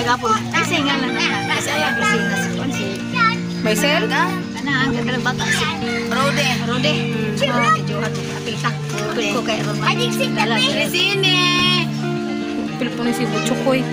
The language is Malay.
nagapon. Kasi nga lang na. Kasi ayaw kasi na si Ponsi. May sir? Ano, ang ganda bata si Rode. Rode. Ah, kejohat. Apil ko kay rumah. Adik si Pepe. Di sini. na si Bucukoy.